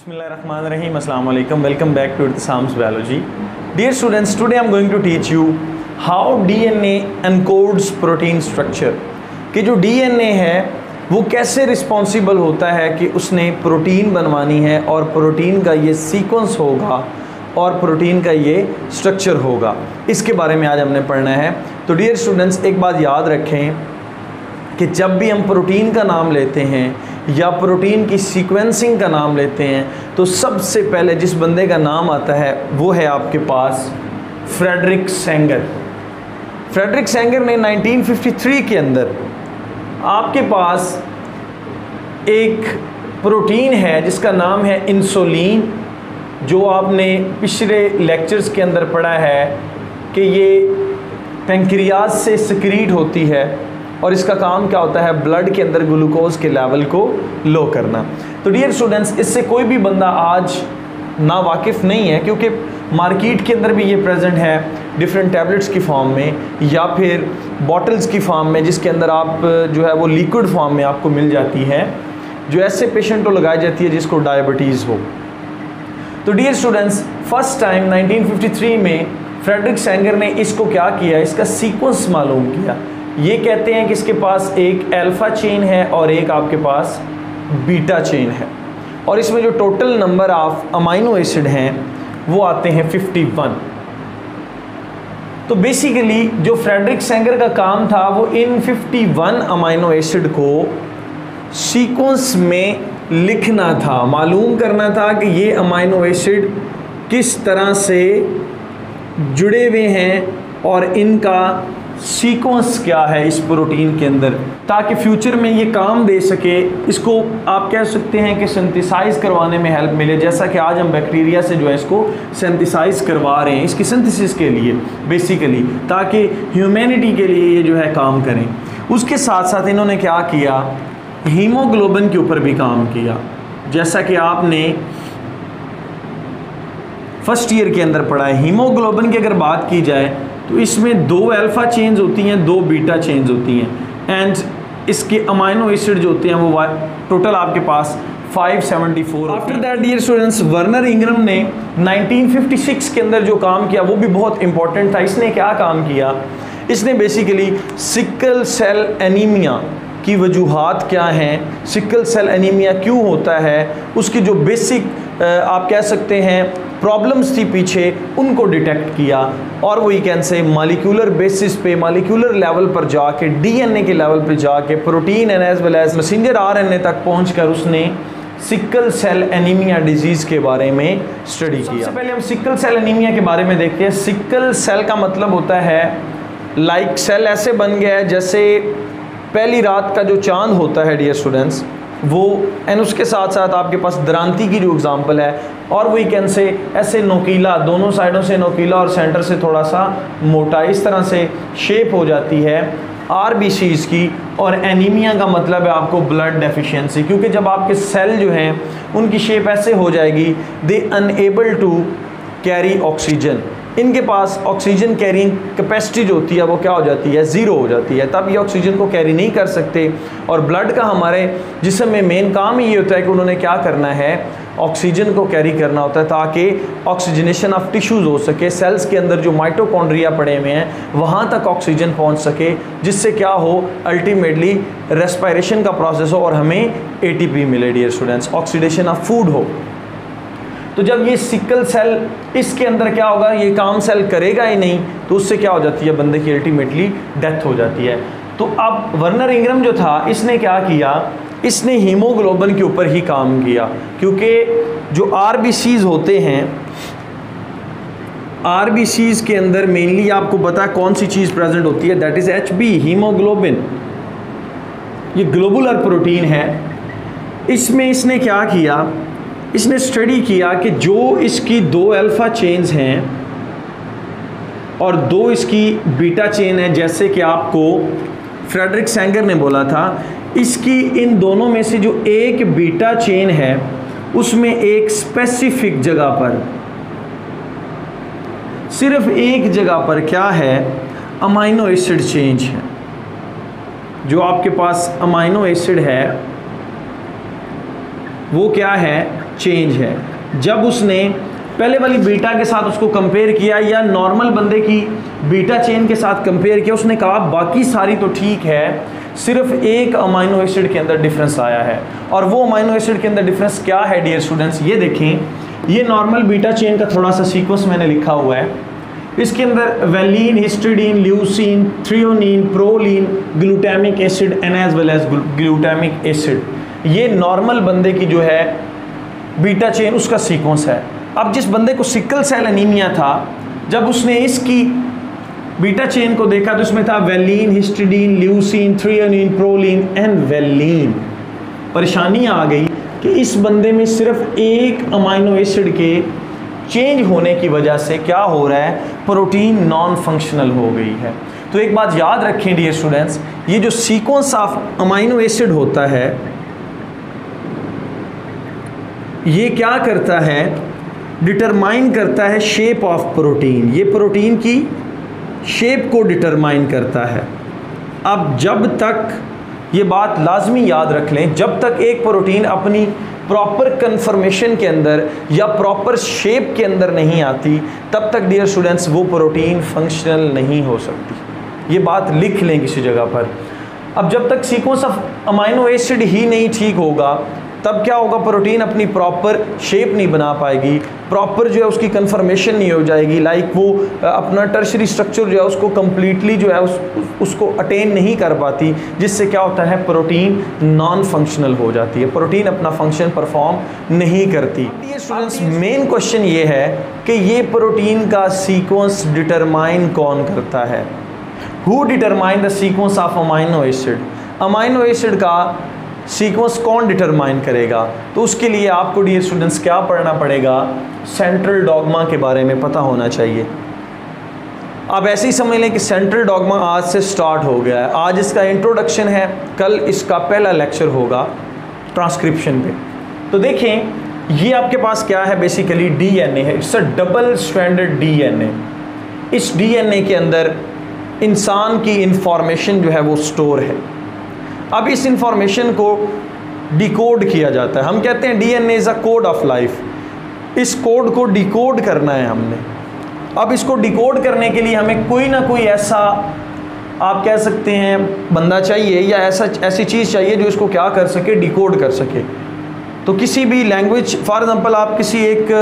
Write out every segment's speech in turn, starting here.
बसमिल रही अलकम welcome back to इसम्स biology. Dear students today I am going to teach you how D N encodes protein structure कि जो DNA है, वो कैसे रिस्पॉन्सिबल होता है कि उसने प्रोटीन बनवानी है और प्रोटीन का ये सीक्वेंस होगा और प्रोटीन का ये स्ट्रक्चर होगा। इसके बारे में आज हमने पढ़ना है। तो डियर स्टूडेंट्स एक बात याद रखें कि जब भी हम प्रोटीन का नाम लेते हैं या प्रोटीन की सीक्वेंसिंग का नाम लेते हैं तो सबसे पहले जिस बंदे का नाम आता है, वो है आपके पास फ्रेडरिक सेंगर। फ्रेडरिक सेंगर ने 1953 के अंदर आपके पास एक प्रोटीन है, जिसका नाम है इंसुलिन जो आपने पिछले लेक्चर्स के अंदर पढ़ा है कि ये पेंक्रियाज से सक्रीट होती है। और इसका काम क्या होता है? ब्लड के अंदर ग्लूकोज के लेवल को लो करना। तो डियर स्टूडेंट्स इससे कोई भी बंदा आज ना वाकिफ़ नहीं है, क्योंकि मार्केट के अंदर भी ये प्रेजेंट है डिफरेंट टैबलेट्स की फॉर्म में, या फिर बॉटल्स की फॉर्म में, जिसके अंदर आप, जो है वो लिक्विड फॉर्म में आपको मिल जाती है, जो ऐसे पेशेंट को लगाई जाती है जिसको डायबिटीज़ हो। तो डियर स्टूडेंट्स फ़र्स्ट टाइम 1953 में फ्रेडरिक सेंगर ने इसको क्या किया? इसका सीक्वेंस मालूम किया। ये कहते हैं कि इसके पास एक अल्फ़ा चेन है और एक आपके पास बीटा चेन है। और इसमें जो total number of amino acid हैं, वो आते हैं 51 तो बेसिकली जो फ्रेडरिक सेंगर का काम था, वो इन 51 अमाइनो एसिड को सीक्वेंस में लिखना था, मालूम करना था कि ये अमाइनो एसिड किस तरह से जुड़े हुए हैं और इनका सीक्वेंस क्या है इस प्रोटीन के अंदर? ताकि फ्यूचर में ये काम दे सके, इसको आप कह सकते हैं कि सिंथेसाइज करवाने में हेल्प मिले। जैसा कि आज हम बैक्टीरिया से जो है इसको सिंथेसाइज करवा रहे हैं, इसकी सिंथेसिस के लिए बेसिकली ताकि ह्यूमैनिटी के लिए ये जो है काम करें। उसके साथ साथ इन्होंने क्या किया? हीमोग्लोबिन के ऊपर भी काम किया। जैसा कि आपने फ़र्स्ट ईयर के अंदर पढ़ा है हीमोग्लोबिन की अगर बात की जाए तो इसमें दो अल्फ़ा चेंज होती हैं दो बीटा चेंज होती हैं। एंड इसके अमाइनो एसिड जो होते हैं वो टोटल आपके पास 574 after that dear students Werner Ingram ने 1956 के अंदर जो काम किया वो भी बहुत इंपॉर्टेंट था। इसने क्या काम किया? इसने बेसिकली सिकल सेल एनीमिया की वजूहत क्या हैं? सिकल सेल एनीमिया क्यों होता है? उसकी जो बेसिक आप कह सकते हैं प्रॉब्लम्स थी पीछे उनको डिटेक्ट किया और वो वही कैन से मालिकुलर बेसिस पे मालिकुलर लेवल पर जाके डीएनए के लेवल पर जाके protein and as well as messenger RNA तक पहुंचकर उसने सिकल सेल एनीमिया डिज़ीज़ के बारे में स्टडी किया। सबसे पहले हम सिकल सेल एनीमिया के बारे में देखते हैं। सिकल सेल का मतलब होता है लाइक like सेल ऐसे बन गया है जैसे पहली रात का जो चाँद होता है डियर स्टूडेंट्स वो एंड उसके साथ साथ आपके पास द्रांति की जो एग्ज़ाम्पल है, और वही कैन से ऐसे नोकीला, दोनों साइडों से नोकीला और सेंटर से थोड़ा सा मोटा इस तरह से शेप हो जाती है आर बी सीज़ की, और एनीमिया का मतलब है आपको ब्लड डेफिशिएंसी क्योंकि जब आपके सेल जो हैं, उनकी शेप ऐसे हो जाएगी they unable to carry oxygen इनके पास ऑक्सीजन कैरिंग कैपेसिटी जो होती है, वो क्या हो जाती है? ज़ीरो हो जाती है। तब ये ऑक्सीजन को कैरी नहीं कर सकते। और ब्लड का हमारे जिसम में मेन काम ही ये होता है कि उन्होंने क्या करना है? ऑक्सीजन को कैरी करना होता है ताकि ऑक्सीजनेशन ऑफ़ टिश्यूज़ हो सके। सेल्स के अंदर जो माइटोकॉन्ड्रिया पड़े हुए हैं, वहाँ तक ऑक्सीजन पहुँच सके, जिससे क्या हो? अल्टीमेटली रेस्पायरेशन का प्रोसेस हो और हमें एटीपी मिले dear students oxidation of food हो। तो जब ये सिकल सेल इसके अंदर क्या होगा? ये काम सेल करेगा ही नहीं तो उससे क्या हो जाती है? बंदे की अल्टीमेटली डेथ हो जाती है। तो अब वर्नर इंग्रम जो था, इसने क्या किया? इसने हीमोग्लोबिन के ऊपर ही काम किया, क्योंकि जो आर होते हैं आर के अंदर मेनली आपको पता है कौन सी चीज़ प्रेजेंट होती है? That is H B haemoglobin ये ग्लोबुलर प्रोटीन है। इसमें इसने क्या किया? इसने स्टडी किया कि जो इसकी दो अल्फ़ा चेन्स हैं और दो इसकी बीटा चेन है, जैसे कि आपको फ्रेडरिक सेंगर ने बोला था, इसकी इन दोनों में से जो एक बीटा चेन है, उसमें एक स्पेसिफिक जगह पर, सिर्फ़ एक जगह पर क्या है? अमाइनो एसिड चेंज है। जो आपके पास अमाइनो एसिड है, वो क्या है? चेंज है। जब उसने पहले वाली बीटा के साथ उसको कंपेयर किया या नॉर्मल बंदे की बीटा चेन के साथ कंपेयर किया, उसने कहा, बाकी सारी तो ठीक है, सिर्फ़ एक अमाइनो एसिड के अंदर डिफरेंस आया है। और वो अमाइनो एसिड के अंदर डिफरेंस क्या है डियर स्टूडेंट्स ये देखें, ये नॉर्मल बीटा चेन का थोड़ा सा सीक्वेंस मैंने लिखा हुआ है। इसके अंदर valine histidine leucine threonine proline glutamic acid and as well as glutamic acid ये नॉर्मल बंदे की जो है बीटा चेन उसका सीक्वेंस है। अब जिस बंदे को सिकल सेल एनीमिया था, जब उसने इसकी बीटा चेन को देखा तो उसमें था valine histidine leucine threonine proline and valine परेशानी आ गई कि इस बंदे में सिर्फ़ एक अमाइनो एसिड के चेंज होने की वजह से क्या हो रहा है? प्रोटीन नॉन फंक्शनल हो गई है। तो एक बात याद रखें डियर स्टूडेंट्स ये जो सीक्वेंस ऑफ़ अमाइनो एसिड होता है ये क्या करता है? डिटरमाइन करता है शेप ऑफ़ प्रोटीन ये प्रोटीन की शेप को डिटरमाइन करता है। अब जब तक ये बात लाजमी याद रख लें, जब तक एक प्रोटीन अपनी प्रॉपर कन्फर्मेशन के अंदर या प्रॉपर शेप के अंदर नहीं आती, तब तक डियर स्टूडेंट्स वो प्रोटीन फंक्शनल नहीं हो सकती। ये बात लिख लें किसी जगह पर। अब जब तक सीक्वेंस ऑफ़ अमाइनो एसिड ही नहीं ठीक होगा तब क्या होगा? प्रोटीन अपनी प्रॉपर शेप नहीं बना पाएगी। प्रॉपर जो है उसकी कन्फर्मेशन नहीं हो जाएगी। लाइक वो अपना टर्शरी स्ट्रक्चर जो है उसको कम्प्लीटली जो है उस, उसको अटेन नहीं कर पाती जिससे क्या होता है? प्रोटीन नॉन फंक्शनल हो जाती है। प्रोटीन अपना फ़ंक्शन परफॉर्म नहीं करती। स्टूडेंट्स मेन क्वेश्चन ये है कि ये प्रोटीन का सीक्वेंस डिटरमाइन कौन करता है? Who determine the sequence of amino acid amino acid का सीक्वेंस कौन डिटरमाइन करेगा? तो उसके लिए आपको डियर स्टूडेंट्स क्या पढ़ना पड़ेगा? सेंट्रल डॉगमा के बारे में पता होना चाहिए। आप ऐसे ही समझ लें कि सेंट्रल डॉगमा आज से स्टार्ट हो गया है। आज इसका इंट्रोडक्शन है, कल इसका पहला लेक्चर होगा ट्रांसक्रिप्शन पे। तो देखें, ये आपके पास क्या है? बेसिकली डीएनए है। It's a double standard DNA इस डीएनए के अंदर इंसान की इंफॉर्मेशन जो है वो स्टोर है। अब इस इंफॉर्मेशन को डिकोड किया जाता है। हम कहते हैं DNA is a code of life इस कोड को डिकोड करना है हमने। अब इसको डिकोड करने के लिए हमें कोई ना कोई ऐसा, आप कह सकते हैं, बंदा चाहिए या ऐसा, ऐसी चीज़ चाहिए जो इसको क्या कर सके डिकोड कर सके। तो किसी भी लैंग्वेज फॉर एग्ज़ाम्पल आप किसी एक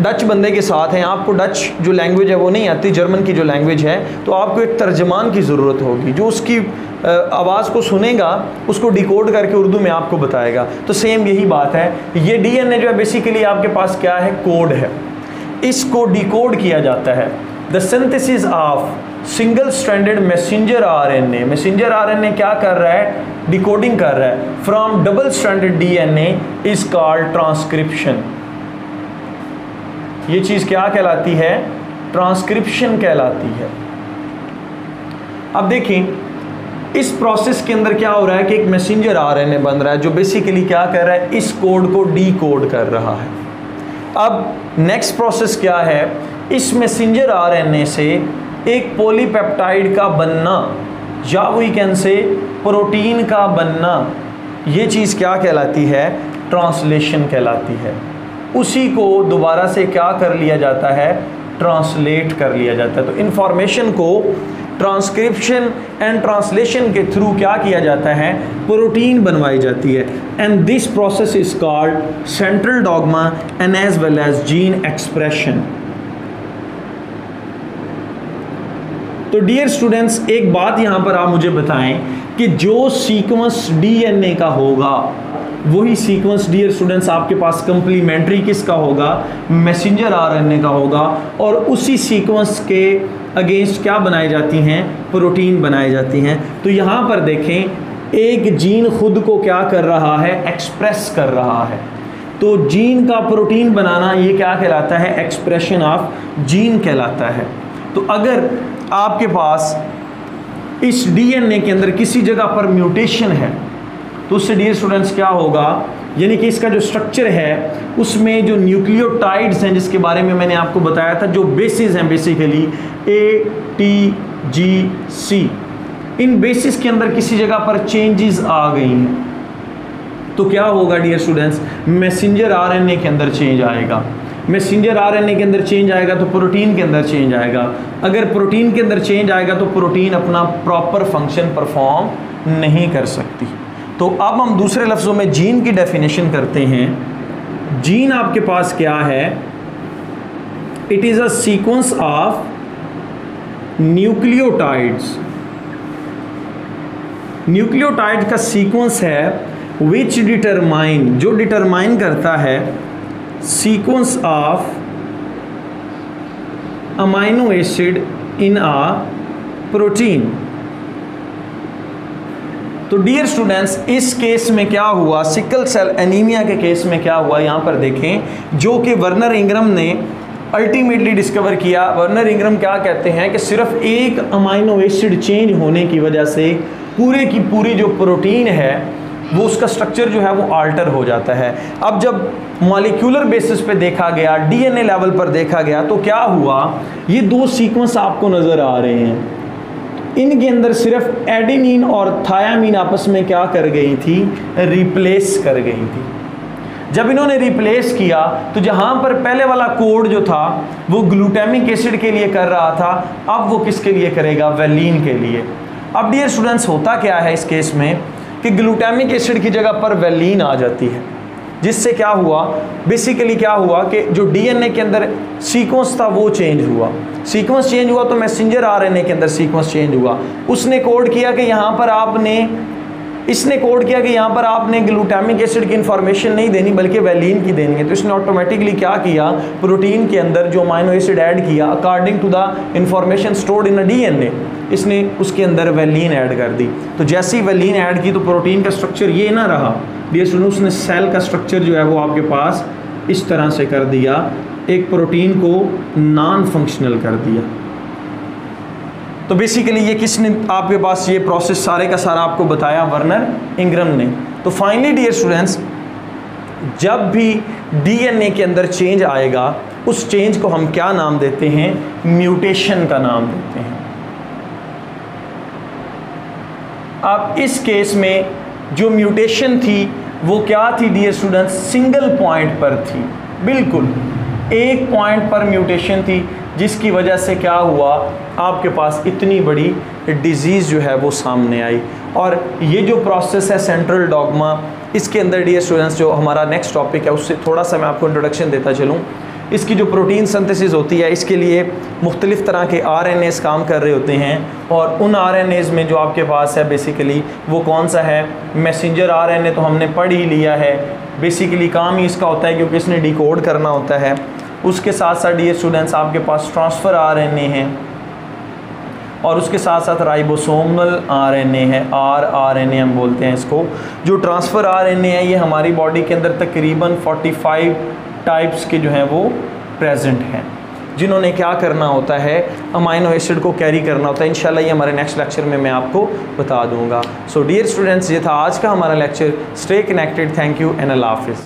डच बंदे के साथ हैं। आपको डच जो लैंग्वेज है वो नहीं आती जर्मन की जो लैंग्वेज है तो आपको एक तर्जमान की ज़रूरत होगी। जो उसकी आवाज़ को सुनेगा, उसको डिकोड करके उर्दू में आपको बताएगा। तो सेम यही बात है। ये डीएनए जो है बेसिकली आपके पास क्या है? कोड है। इसको डिकोड किया जाता है। The synthesis of single standard messenger RNA messenger RNA क्या कर रहा है? डिकोडिंग कर रहा है। From double standard D DNA is called transcription ये चीज़ क्या कहलाती है? ट्रांसक्रिप्शन कहलाती है। अब देखें इस प्रोसेस के अंदर क्या हो रहा है कि एक मैसेंजर आरएनए बन रहा है, जो बेसिकली क्या कर रहा है? इस कोड को डी कोड कर रहा है। अब नेक्स्ट प्रोसेस क्या है? इस मैसेंजर आरएनए से एक पॉलीपेप्टाइड का बनना या वी कैन से प्रोटीन का बनना, ये चीज़ क्या कहलाती है? ट्रांसलेशन कहलाती है। उसी को दोबारा से क्या कर लिया जाता है? ट्रांसलेट कर लिया जाता है। तो इन्फॉर्मेशन को ट्रांसक्रिप्शन एंड ट्रांसलेशन के थ्रू क्या किया जाता है? प्रोटीन बनवाई जाती है। And this process is called central dogma and as well as gene expression तो डियर स्टूडेंट्स एक बात यहाँ पर आप मुझे बताएँ कि जो सीक्वेंस डीएनए का होगा वही सीक्वेंस डियर स्टूडेंट्स आपके पास कंप्लीमेंट्री किसका होगा? मैसेंजर आरएनए का होगा और उसी सीक्वेंस के अगेंस्ट क्या बनाई जाती हैं? प्रोटीन बनाई जाती हैं। तो यहाँ पर देखें, एक जीन खुद को क्या कर रहा है? एक्सप्रेस कर रहा है। तो जीन का प्रोटीन बनाना ये क्या कहलाता है? एक्सप्रेशन ऑफ़ जीन कहलाता है। तो अगर आपके पास इस डीएनए के अंदर किसी जगह पर म्यूटेशन है तो उससे डियर स्टूडेंट्स क्या होगा? यानी कि इसका जो स्ट्रक्चर है, उसमें जो न्यूक्लियोटाइड्स हैं, जिसके बारे में मैंने आपको बताया था, जो बेसिस हैं basically A T G C in bases के अंदर किसी जगह पर चेंजेस आ गई हैं। तो क्या होगा डियर स्टूडेंट्स मैसेंजर आरएनए के अंदर चेंज आएगा। मैसेंजर आरएनए के अंदर चेंज आएगा तो प्रोटीन के अंदर चेंज आएगा। अगर प्रोटीन के अंदर चेंज आएगा तो प्रोटीन अपना प्रॉपर फ़ंक्शन परफॉर्म नहीं कर सकती। तो अब हम दूसरे लफ्ज़ों में जीन की डेफिनेशन करते हैं। जीन आपके पास क्या है? It is a sequence of nucleotides nucleotide का सीक्वेंस है विच डिटरमाइन जो डिटरमाइन करता है sequence of amino acid in ah protein तो डियर स्टूडेंट्स इस केस में क्या हुआ? सिकल सेल एनीमिया के केस में क्या हुआ? यहाँ पर देखें, जो कि वर्नर इंग्रम ने अल्टीमेटली डिस्कवर किया। वर्नर इंग्रम क्या कहते हैं कि सिर्फ़ एक अमाइनो एसिड चेंज होने की वजह से पूरे की पूरी जो प्रोटीन है, वो उसका स्ट्रक्चर जो है, वो आल्टर हो जाता है। अब जब मॉलिक्यूलर बेसिस पे देखा गया डीएनए लेवल पर देखा गया तो क्या हुआ? ये दो सीक्वेंस आपको नज़र आ रहे हैं। इनके अंदर सिर्फ़ एडिनिन और थायामीन आपस में क्या कर गई थी? रिप्लेस कर गई थी। जब इन्होंने रिप्लेस किया तो जहाँ पर पहले वाला कोड जो था, वो ग्लूटामिक एसिड के लिए कर रहा था। अब वो किसके लिए करेगा? वेलिन के लिए। अब डियर स्टूडेंट्स होता क्या है इस केस में? कि ग्लूटामिक एसिड की जगह पर वेलिन आ जाती है। जिससे क्या हुआ? बेसिकली क्या हुआ कि जो डीएनए के अंदर सीक्वेंस था, वो चेंज हुआ। सीक्वेंस चेंज हुआ तो मैसेंजर आरएनए के अंदर सीक्वेंस चेंज हुआ। उसने कोड किया कि यहाँ पर आपने इसने कोड किया कि यहाँ पर आपने ग्लूटामिक एसिड की इंफॉर्मेशन नहीं देनी, बल्कि वैलिन की देनी है। तो इसने ऑटोमेटिकली क्या किया? प्रोटीन के अंदर जो माइनो एसिड ऐड किया according to the information stored in a DNA इसने उसके अंदर वैलिन ऐड कर दी। तो जैसे ही वैलिन ऐड की तो प्रोटीन का स्ट्रक्चर ये ना रहा। डी उसने सेल का स्ट्रक्चर जो है वो आपके पास इस तरह से कर दिया। एक प्रोटीन को नॉन फंक्शनल कर दिया। तो बेसिकली ये किसने आपके पास ये प्रोसेस सारे का सारा आपको बताया वर्नर इंग्रम ने। तो फाइनली डियर स्टूडेंट्स जब भी डीएनए के अंदर चेंज आएगा, उस चेंज को हम क्या नाम देते हैं? म्यूटेशन का नाम देते हैं। अब इस केस में जो म्यूटेशन थी, वो क्या थी डियर स्टूडेंट्स सिंगल पॉइंट पर थी। बिल्कुल, एक पॉइंट पर म्यूटेशन थी। जिसकी वजह से क्या हुआ? आपके पास इतनी बड़ी डिज़ीज़ जो है वो सामने आई। और ये जो प्रोसेस है सेंट्रल डॉगमा इसके अंदर डी स्टूडेंट्स जो हमारा नेक्स्ट टॉपिक है, उससे थोड़ा सा मैं आपको इंट्रोडक्शन देता चलूँ। इसकी जो प्रोटीन सिंथेसिस होती है, इसके लिए मुख्तलिफ़ तरह के आरएनएस काम कर रहे होते हैं। और उन आर में जो आपके पास है बेसिकली वो कौन सा है? मैसेंजर आरएनए तो हमने पढ़ ही लिया है। बेसिकली काम ही इसका होता है, क्योंकि इसने डिकोड करना होता है। उसके साथ साथ डी स्टूडेंट्स आपके पास ट्रांसफ़र आर एन ए हैं। और उसके साथ साथ राइबोसोमल आर एन ए है आर आर एन ए हम बोलते हैं इसको। जो ट्रांसफ़र आर एन ए है, ये हमारी बॉडी के अंदर तकरीबन 45 टाइप्स के जो हैं वो प्रेजेंट हैं। जिन्होंने क्या करना होता है अमाइनो एसिड को कैरी करना होता है। इंशाल्लाह ये हमारे नेक्स्ट लेक्चर में मैं आपको बता दूँगा। सो डियर स्टूडेंट्स ये था आज का हमारा lecture stay connected thank you and अल्लाह हाफिज़